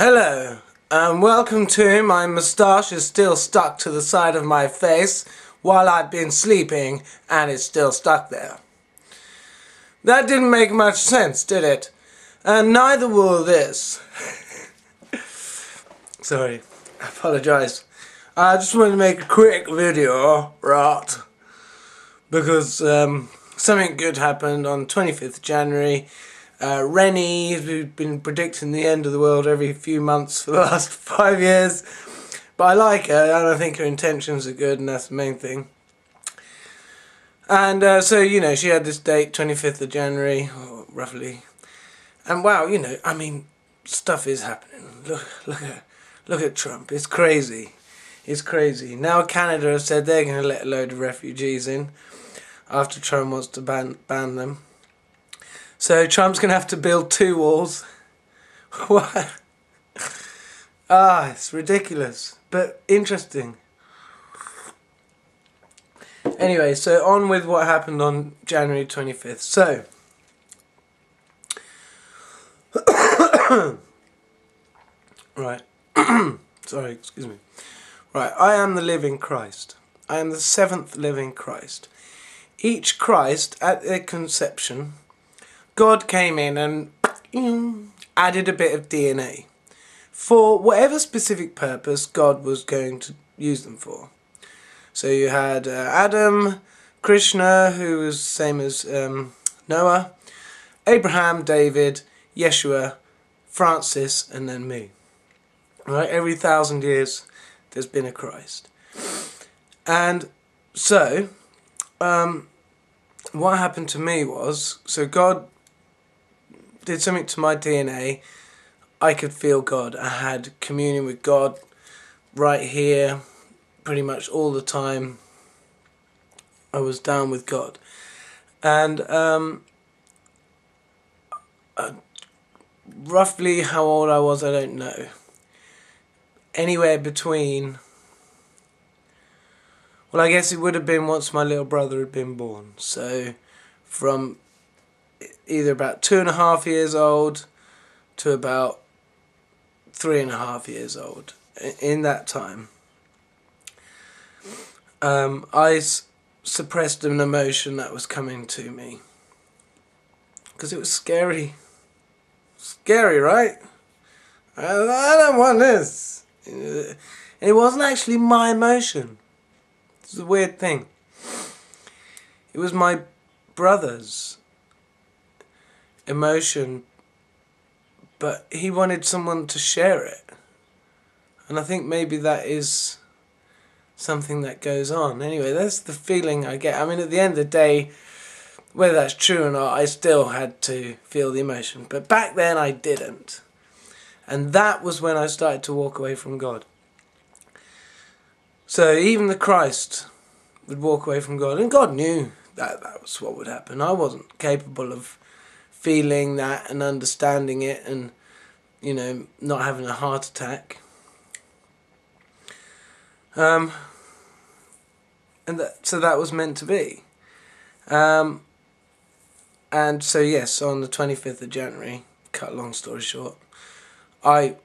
Hello, and welcome to My moustache is still stuck to the side of my face while I've been sleeping and it's still stuck there. That didn't make much sense, did it? And neither will this. Sorry, I apologise. I just wanted to make a quick video, right? Because um, something good happened on 25th January uh, Rennie, who's been predicting the end of the world every few months for the last five years. But I like her, and I think her intentions are good, and that's the main thing. And uh, so, you know, she had this date, 25th of January, roughly. And wow, you know, I mean, stuff is happening. Look, look at, look at Trump. It's crazy. It's crazy. Now Canada have said they're going to let a load of refugees in after Trump wants to ban ban them. So Trump's going to have to build two walls. what? Ah, it's ridiculous, but interesting. Anyway, so on with what happened on January 25th. So, right. Sorry, excuse me. Right, I am the living Christ. I am the seventh living Christ. Each Christ at their conception God came in and added a bit of DNA for whatever specific purpose God was going to use them for. So you had uh, Adam, Krishna, who was same as um, Noah, Abraham, David, Yeshua, Francis, and then me. Right, every thousand years there's been a Christ. And so, um, what happened to me was, so God did something to my DNA. I could feel God. I had communion with God right here, pretty much all the time. I was down with God. And um, uh, roughly how old I was, I don't know. Anywhere between. Well, I guess it would have been once my little brother had been born. So, from either about two and a half years old to about three and a half years old. In that time, um, I suppressed an emotion that was coming to me because it was scary. Scary, right? I, I don't want this. And it wasn't actually my emotion. It's a weird thing. It was my brother's emotion, but he wanted someone to share it. And I think maybe that is something that goes on. Anyway, that's the feeling I get. I mean, at the end of the day, whether that's true or not, I still had to feel the emotion. But back then, I didn't. And that was when I started to walk away from God. So even the Christ would walk away from God, and God knew that that was what would happen. I wasn't capable of feeling that and understanding it and you know not having a heart attack. Um, and that, so that was meant to be. Um, and so yes on the 25th of January cut long story short I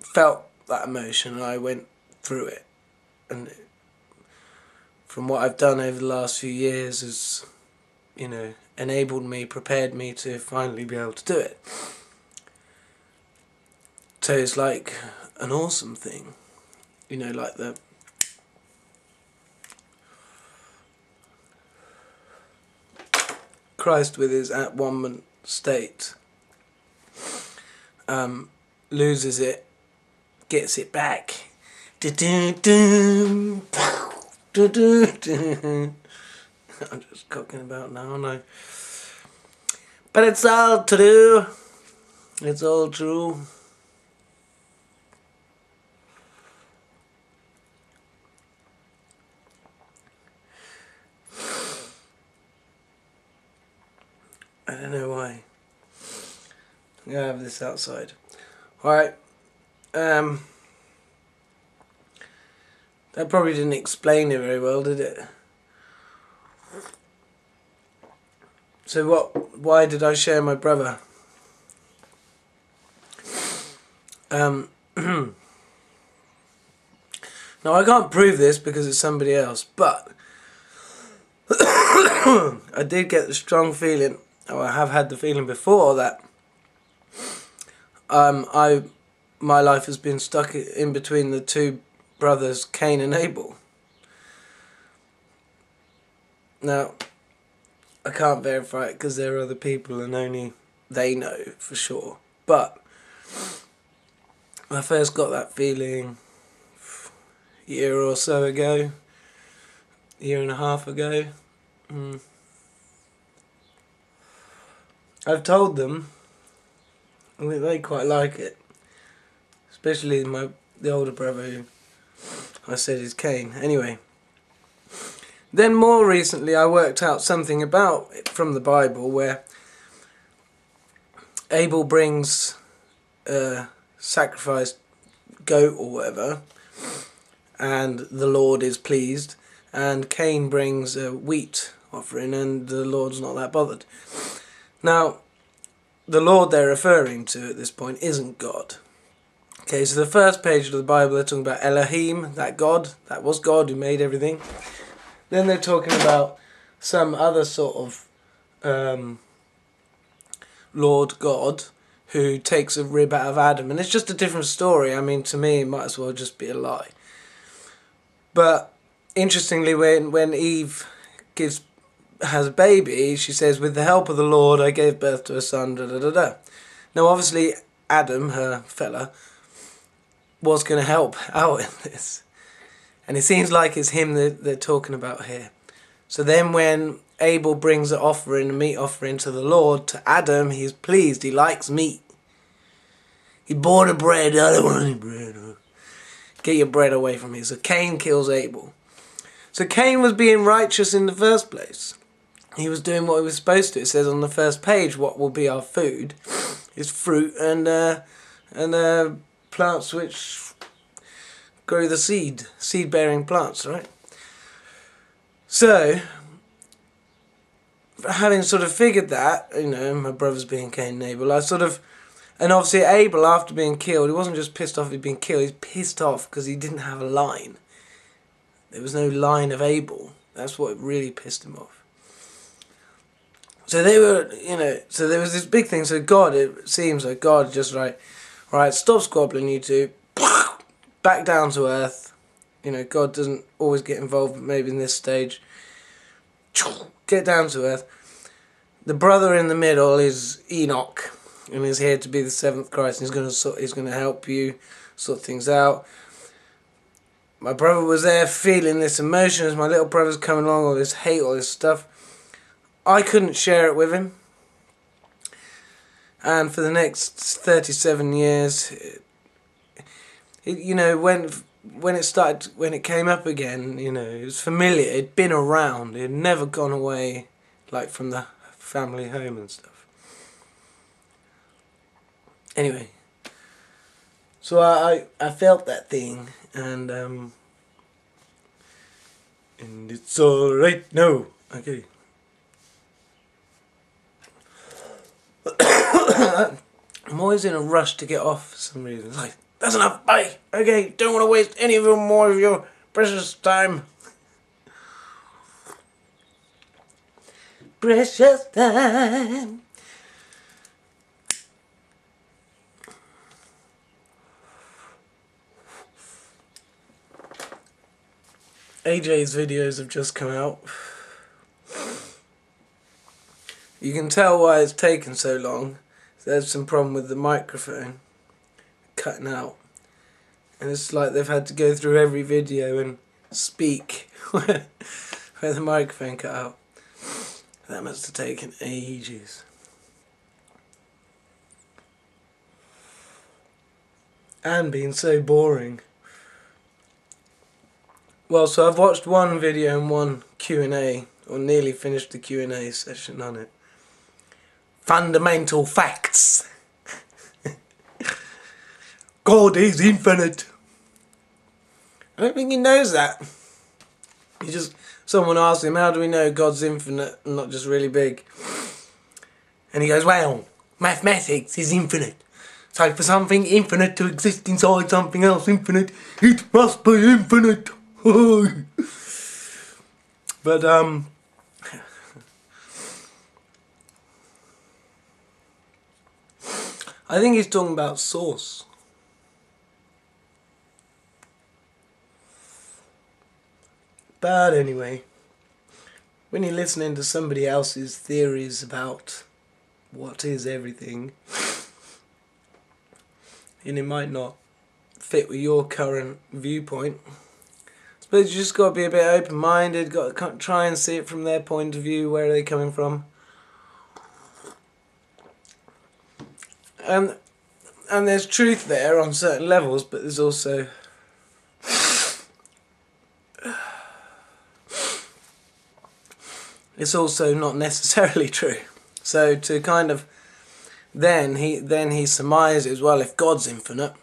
felt that emotion and I went through it. And from what I've done over the last few years is you know enabled me, prepared me to finally be able to do it. So it's like an awesome thing, you know, like the Christ with his at one man state um, loses it, gets it back. I'm just cooking about now, no. But it's all true. It's all true. I don't know why. I'm gonna have this outside. Alright. Um that probably didn't explain it very well, did it? So what? Why did I share my brother? Um, now I can't prove this because it's somebody else, but I did get the strong feeling, or I have had the feeling before that um, I my life has been stuck in between the two brothers Cain and Abel. Now, I can't verify it because there are other people and only they know for sure. But I first got that feeling a year or so ago, a year and a half ago. Mm. I've told them, think they quite like it, especially my the older brother who I said is Cain. Anyway, then more recently I worked out something about it from the Bible where Abel brings a sacrificed goat or whatever, and the Lord is pleased, and Cain brings a wheat offering, and the Lord's not that bothered. Now, the Lord they're referring to at this point isn't God. Okay, so the first page of the Bible they're talking about Elohim, that God, that was God who made everything. Then they're talking about some other sort of um, Lord God who takes a rib out of Adam, and it's just a different story. I mean, to me, it might as well just be a lie. But interestingly, when when Eve gives has a baby, she says, "With the help of the Lord, I gave birth to a son." Da da da da. Now, obviously, Adam, her fella, was going to help out in this, and it seems like it's him that they're talking about here. So then, when Abel brings an offering, a meat offering to the Lord, to Adam, he's pleased. He likes meat. He bought a bread. I don't want any bread. Get your bread away from me. So Cain kills Abel. So Cain was being righteous in the first place. He was doing what he was supposed to. It says on the first page, what will be our food is fruit and uh, and uh, plants which grow the seed, seed-bearing plants, right? So having sort of figured that, you know, my brother's being Cain and Abel, I sort of, and obviously Abel, after being killed, he wasn't just pissed off he'd been killed, he's pissed off because he didn't have a line. There was no line of Abel. That's what really pissed him off. So they were, you know, so there was this big thing. So God, it seems like God just right, right, stop squabbling, you two, back down to earth. You know, God doesn't always get involved, but maybe in this stage get down to earth. The brother in the middle is Enoch, and he's here to be the seventh Christ. And he's going to sort, he's going to help you sort things out. My brother was there feeling this emotion as my little brother's coming along, all this hate, all this stuff. I couldn't share it with him. And for the next 37 years, it, you know, when when it started, when it came up again, you know, it was familiar. It'd been around. It had never gone away, like from the family home and stuff. Anyway, so I I, I felt that thing, and um, and it's all right. No, okay. I'm always in a rush to get off for some reason. Like that's enough. Bye. Okay, don't want to waste any of more of your precious time. Precious time. AJ's videos have just come out. You can tell why it's taken so long. There's some problem with the microphone cutting out. And it's like they've had to go through every video and speak where, the microphone cut out. That must have taken ages. And been so boring. Well, so I've watched one video and one Q&A, or nearly finished the Q&A session on it. Fundamental facts. God is infinite. I don't think he knows that. He just someone asked him, "How do we know God's infinite and not just really big?" And he goes, "Well, mathematics is infinite." So for something infinite to exist inside something else infinite, it must be infinite. but um I think he's talking about source. But anyway, when you're listening to somebody else's theories about what is everything, and it might not fit with your current viewpoint. Suppose you just got to be a bit open minded, got to try and see it from their point of view, where are they coming from. And and there's truth there on certain levels, but there's also it's also not necessarily true. So to kind of then he then he surmises well if God's infinite,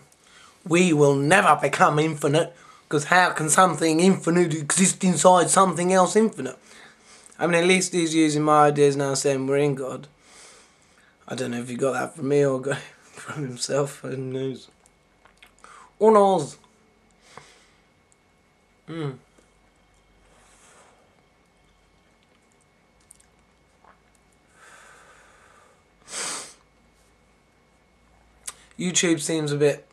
we will never become infinite because how can something infinite exist inside something else infinite? I mean, at least he's using my ideas now, saying we're in God. I don't know if he got that from me or from himself. Who knows? Who knows? Hmm. YouTube seems a bit.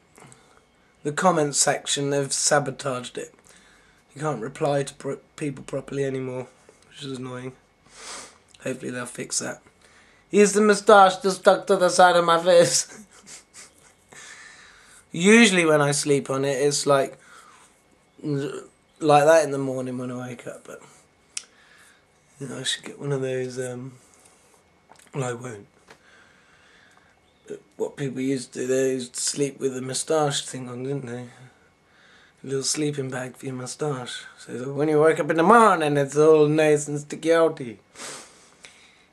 The comments section, they've sabotaged it. You can't reply to pro people properly anymore, which is annoying. Hopefully they'll fix that. Is the moustache just stuck to the side of my face? Usually when I sleep on it, it's like like that in the morning when I wake up. But you know, I should get one of those. Um, well, I won't what people used to do, they used to sleep with a moustache thing on, didn't they? A little sleeping bag for your moustache. So when you wake up in the morning, it's all nice and sticky outy.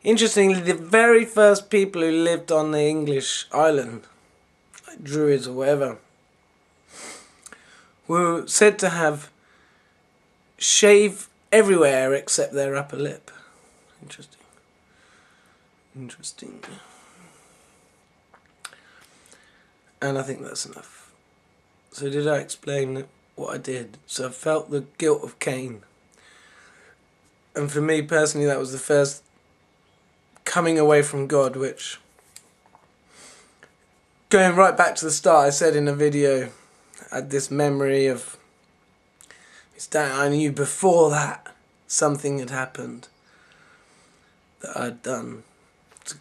Interestingly, the very first people who lived on the English island, like Druids or whatever, were said to have shave everywhere except their upper lip. Interesting. Interesting. And I think that's enough. So did I explain what I did? So I felt the guilt of Cain. And for me personally that was the first coming away from God which going right back to the start I said in a video I had this memory of it's that I knew before that something had happened that I'd done to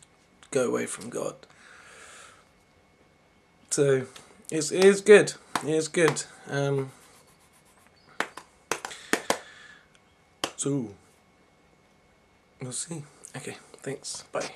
go away from God. So it's it is good. It is good. Um, so we'll see. Okay, thanks. Bye.